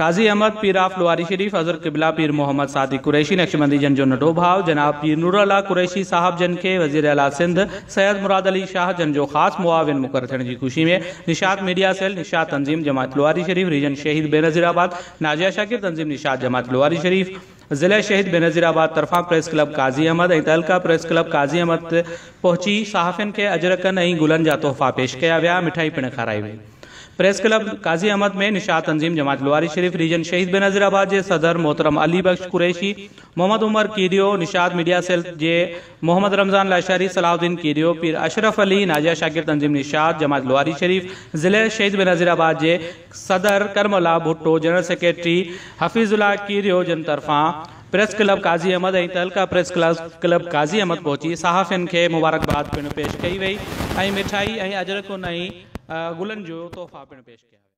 काजी अहमद, पीर of लुआरी शरीफ, हज़रत किबला पीर मोहम्मद सादी कुरैशी, नक्शबंदी जन जो नडो भाव जनाब पीर नूरला कुरैशी साहब जन के, वज़ीर अला सिंध, सैयद मुराद अली शाह जन जो खास मुआविन मुकर थियण जी खुशी में निशात मीडिया सेल निशात तंजीम जमात लुआरी शरीफ, रीजन शहीद बेनज़ीराबाद, नाजिया शाकिर तंजीम निशात जमात लुआरी शरीफ, ज़िले शहीद बेनज़ीराबाद तरफ़ा प्रेस क्लब काजी अहमद तहलका प्रेस क्लब काजी अहमद पहुची, सहाफ़िन खे अजरकन गुलनि जा तोहफ़ा पेश कया विया मिठाई पिण खाराई वई प्रेस क्लब काजी अहमद में निशात तंजीम, जमात लुआरी शरीफ, रीजन शहीद बेनज़ीराबाद के सदर मोहतरम अली बख्श कुरैशी, मोहम्मद उमर कीरियो, निशात मीडिया सेल जे मोहम्मद रमज़ान लाशारी सलाउद्दीन कीरियो, पीर अशरफ अली, नाजिया शाकिर तंजीम, निशात, जमात लुआरी शरीफ, ज़िले शहीद बेनज़ीराबाद के सदर करमला भुट्टो, जनरल सेक्रेटरी हफीज़ुल्ला कीरियो जन तरफ़ां, प्रेस क्लब काजी अहमद, ऐं तहलका press club club Qazi Ahmed पहुची। सहाफ़िन खे मुबारकबाद पिणु पेश कई ऐं मिठाई ऐं ऐं गुलनि जो तोहफ़ा पिण पेश कया।